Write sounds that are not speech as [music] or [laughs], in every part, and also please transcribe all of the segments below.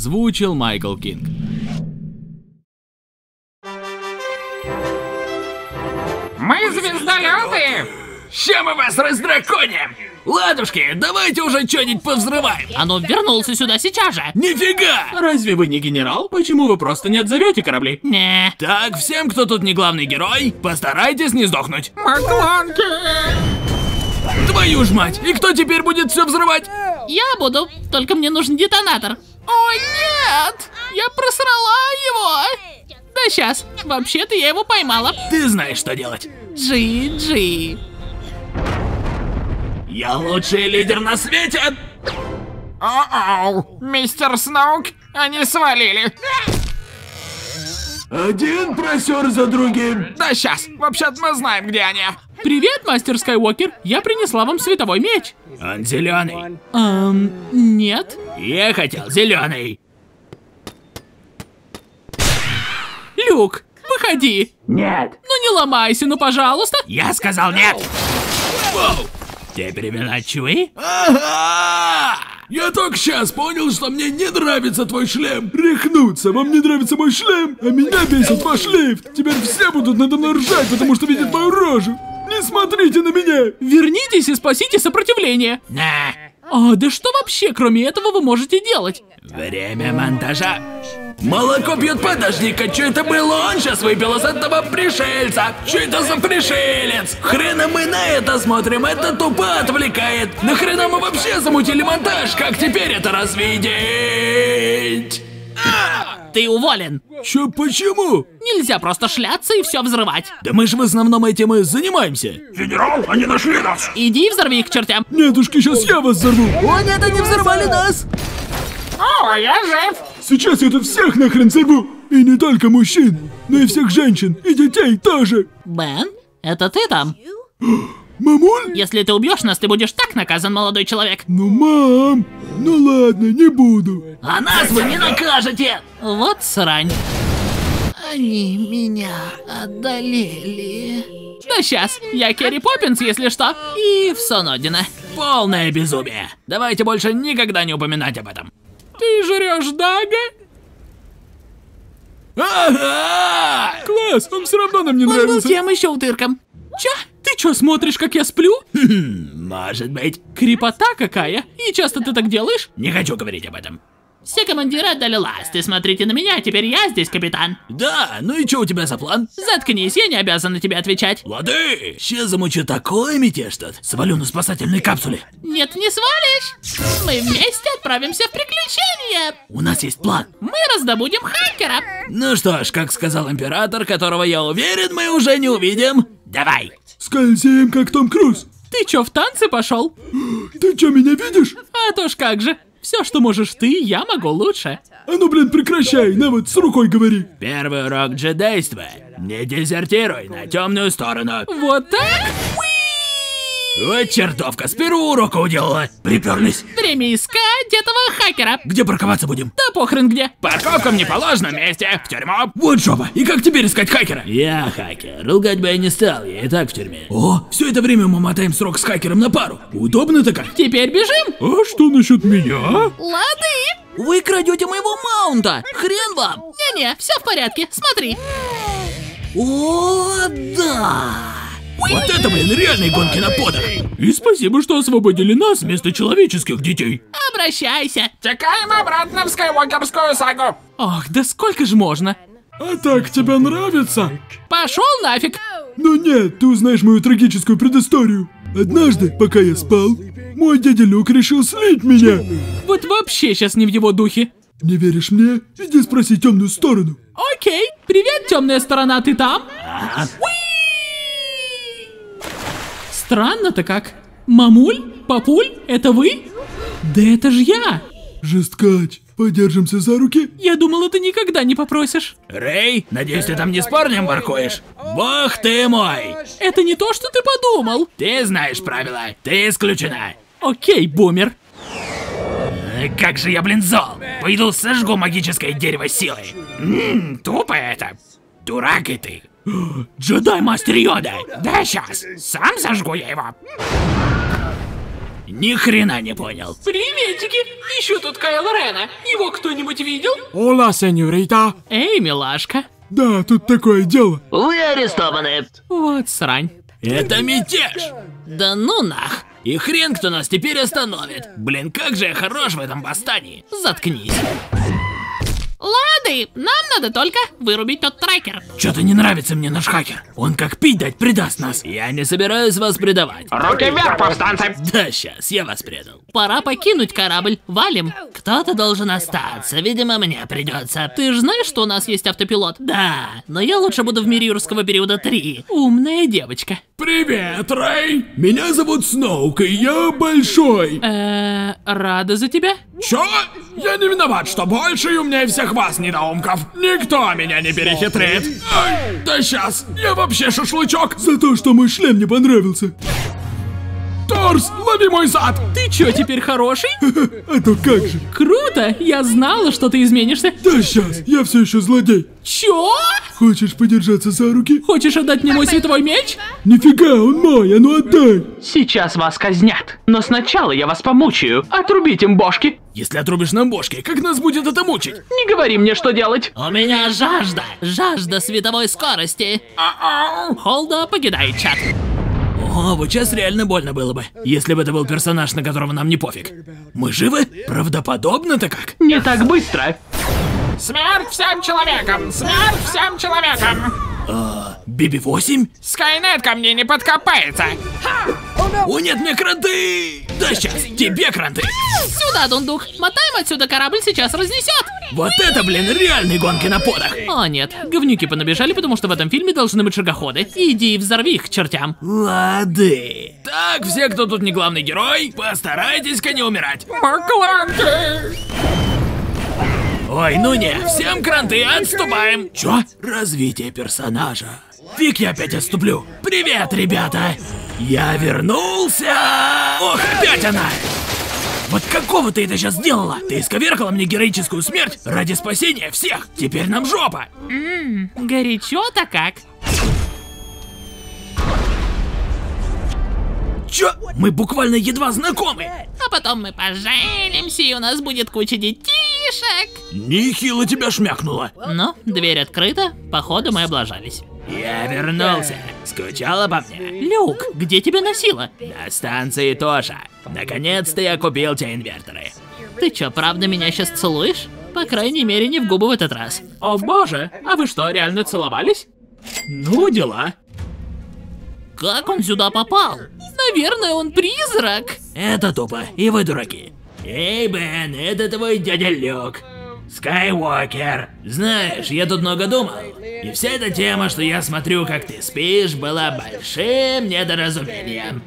Озвучил Майкл Кинг. Мы звездолеты! Ща мы вас раздраконим! Ладушки, давайте уже что-нибудь повзрываем! А ну вернулся сюда сейчас же! Нифига! Разве вы не генерал? Почему вы просто не отзовете корабли? Не. Так, всем, кто тут не главный герой, постарайтесь не сдохнуть. Макланки! Твою ж мать! И кто теперь будет все взрывать? Я буду, только мне нужен детонатор. О, нет! Я просрала его! Да сейчас, вообще-то я его поймала. Ты знаешь, что делать. Джи-джи. Я лучший лидер на свете! О-оу! Мистер Сноук, они свалили! Один просер за другим. Да сейчас, вообще-то мы знаем, где они. Привет, мастер Скайуокер. Я принесла вам световой меч. Он зеленый. Эм, нет. Я хотел зеленый. Люк, выходи. Нет. Ну не ломайся, ну пожалуйста. Я сказал нет. Воу. Теперь имена чуи? Ага! Я только сейчас понял, что мне не нравится твой шлем. Рехнуться, вам не нравится мой шлем, а меня бесит ваш лифт. Теперь все будут надо мной ржать, потому что видят мою рожу. Не смотрите на меня! Вернитесь и спасите сопротивление. На. А, да что вообще, кроме этого, вы можете делать? Время монтажа. Молоко пьет подожди-ка, что это было? Он сейчас выпил из этого пришельца. Что это за пришелец? Хрена мы на это смотрим, это тупо отвлекает. Нахрена мы вообще замутили монтаж? Как теперь это развидеть? Ты уволен. Чё, почему? Нельзя просто шляться и все взрывать. Да мы же в основном этим и занимаемся. Генерал, они нашли нас! Иди и взорви их к чертям. Нетушки, сейчас я вас взорву! О, нет, они взорвали нас! О, я жив! Сейчас я тут всех нахрен взорву! И не только мужчин, но и всех женщин, и детей тоже! Бен, это ты там? [gasps] Мамуль? Если ты убьешь нас, ты будешь так наказан, молодой человек. Ну, мам! Ну ладно, не буду. А нас вы не накажете! Вот срань. Они меня одолели. Да сейчас, я Керри Поппинс, если что, и в Сонодина. Полное безумие. Давайте больше никогда не упоминать об этом. Ты жрешь Дага? Ага! Класс, он все равно нам не Он был нравится. тем еще утырком. Чё? Чё, смотришь, как я сплю? Может быть. Крепота какая? И часто ты так делаешь? Не хочу говорить об этом. Все командиры отдали ласты, смотрите на меня, теперь я здесь капитан. Да, ну и что у тебя за план? Заткнись, я не обязана тебе отвечать. Лады! Сейчас замучу такой мятеж тут. Свалю на спасательной капсуле. Нет, не свалишь. Мы вместе отправимся в приключения. У нас есть план. Мы раздобудем хакера. Ну что ж, как сказал император, которого я уверен, мы уже не увидим. Давай. Скользим, как Том Круз. Ты чё, в танцы пошел? Ты что, меня видишь? А то ж как же. Все, что можешь ты, я могу лучше. А ну, блин, прекращай, на вот с рукой говори. Первый урок джедейства. Не дезертируй на темную сторону. Вот так? Вот чертовка, с первого урока уделала. Приперлись. Время искать этого хакера. Где парковаться будем? Да похрен где. Парковка мне положено месте. В тюрьму. Вот жопа. И как теперь искать хакера? Я хакер. Лгать бы я не стал, я и так в тюрьме. О, все это время мы мотаем срок с хакером на пару. Удобно-то как? Теперь бежим. А что насчет меня? Лады. Вы крадете моего маунта. Хрен вам. Не-не, все в порядке. Смотри. О, да. Вот это, блин, реальные гонки на подах. И спасибо, что освободили нас вместо человеческих детей. Обращайся. Текаем обратно в Скайуокерскую сагу. Ох, да сколько ж можно? А так тебе нравится? Пошел нафиг. Ну нет, ты узнаешь мою трагическую предысторию. Однажды, пока я спал, мой дядя Люк решил слить меня. Вот вообще сейчас не в его духе. Не веришь мне? Иди спроси темную сторону. Окей, привет, темная сторона, ты там? Странно-то как. Мамуль? Папуль? Это вы? Да это же я. Жесткач, подержимся за руки. Я думала, ты никогда не попросишь. Рэй, надеюсь, ты там не с парнем баркуешь? Бог ты мой! Это не то, что ты подумал. Ты знаешь правила, ты исключена. Окей, бумер. Э, Как же я, блин, зол! Пойду сожгу магическое дерево силы. Ммм, тупо это. Дурак и ты. Джедай Мастер Йода. Да сейчас, сам сожгу я его. Ни хрена не понял. Приветики! Ищу тут Кайла Рена. Его кто-нибудь видел? Ола, сеньорита. Эй, милашка. Да, тут такое дело. Вы арестованы. Вот срань. Это мятеж. Да ну нах. И хрен кто нас теперь остановит. Блин, как же я хорош в этом восстании. Заткнись. Лады, нам надо только вырубить тот трекер. Что-то не нравится мне наш хакер. Он как пить дать предаст нас. Я не собираюсь вас предавать. Руки вверх, повстанцы! Да, сейчас, я вас предал. Пора покинуть корабль. Валим. Кто-то должен остаться, видимо, мне придется. Ты же знаешь, что у нас есть автопилот? Да. Но я лучше буду в мире юрского периода 3. Умная девочка. Привет, Рэй. Меня зовут Сноук, и я большой. Э, рада за тебя. Чё? Я не виноват, что больше и умнее всех вас, недоумков. Никто меня не перехитрит. Ай, да сейчас, я вообще шашлычок. За то, что мой шлем не понравился. Торс, лови мой зад. Ты чё, теперь хороший? [laughs] А то как же. Круто! Я знала, что ты изменишься. Да сейчас, я все еще злодей. Чё? Хочешь подержаться за руки? Хочешь отдать мне мой световой меч? Нифига, он мой, а ну отдай. Сейчас вас казнят. Но сначала я вас помучаю. Отрубить им бошки. Если отрубишь нам бошки, как нас будет это мучить? Не говори мне, что делать. У меня жажда. Жажда световой скорости. Холда покидает чат. О, вот сейчас реально больно было бы, если бы это был персонаж, на которого нам не пофиг. Мы живы? Правдоподобно-то как? Не так быстро. Смерть всем человекам! Смерть всем человекам! Биби-8? Скайнет ко мне не подкопается! О нет, мне кранты! Да сейчас, тебе кранты! Сюда, дундук. Мотаем отсюда, корабль сейчас разнесет. Вот это, блин, реальные гонки на подах! О нет, говнюки понабежали, потому что в этом фильме должны быть шагоходы. Иди и взорви их к чертям. Лады. Так, все, кто тут не главный герой, постарайтесь-ка не умирать. Макланки! Ой, ну не, всем кранты, отступаем. Чё? Развитие персонажа. Фиг я опять отступлю. Привет, ребята. Я вернулся. Ох, опять она. Вот какого ты это сейчас сделала? Ты исковеркала мне героическую смерть ради спасения всех. Теперь нам жопа. Горячо-то как. Чё? Мы буквально едва знакомы. А потом мы поженимся, и у нас будет куча детишек. Нехило тебя шмякнуло. Но дверь открыта, походу мы облажались. Я вернулся. Скучала по мне? Люк, где тебя носило? На станции тоже. Наконец-то я купил те инверторы. Ты чё, правда меня сейчас целуешь? По крайней мере, не в губы в этот раз. О боже, а вы что, реально целовались? Ну, дела. Как он сюда попал? Наверное, он призрак. Это тупо, и вы дураки. Эй, Бен, это твой дядя Люк. Скайуокер. Знаешь, я тут много думал. И вся эта тема, что я смотрю, как ты спишь, была большим недоразумением.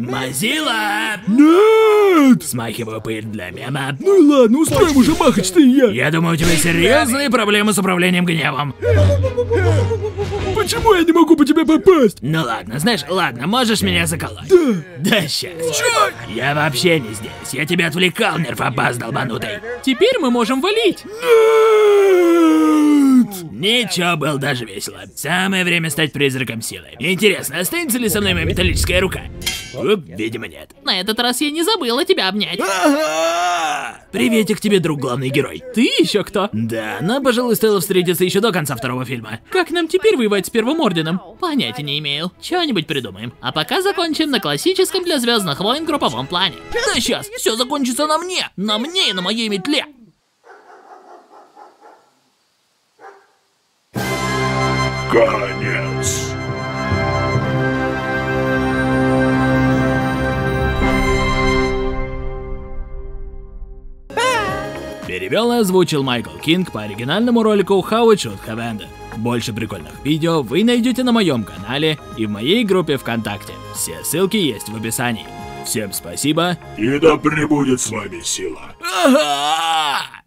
Мазила! Нет! Смахиваю пыль для мема. Ну ладно, устроим уже махач-то и я. Я думаю, у тебя серьезные проблемы с управлением гневом. Почему я не могу по тебе попасть? Ну ладно, знаешь, ладно, можешь меня заколоть. Да. Да сейчас. Чё? Я вообще не здесь. Я тебя отвлекал, нерфопас долбанутый. Теперь мы можем валить. Нет! Ничего, было даже весело. Самое время стать призраком силы. Интересно, останется ли со мной моя металлическая рука? Видимо, нет. На этот раз я не забыла тебя обнять. Ага! Приветик тебе, друг главный герой. Ты еще кто? Да, нам, пожалуй, стоило встретиться еще до конца второго фильма. Как нам теперь воевать с Первым Орденом? Понятия не имею. Что-нибудь придумаем. А пока закончим на классическом для Звездных войн групповом плане. Да сейчас, все закончится на мне. На мне и на моей метле. Озвучил Майкл Кинг по оригинальному ролику How It Should Have Ended. Больше прикольных видео вы найдете на моем канале и в моей группе ВКонтакте. Все ссылки есть в описании. Всем спасибо. И да пребудет с вами сила. Ага!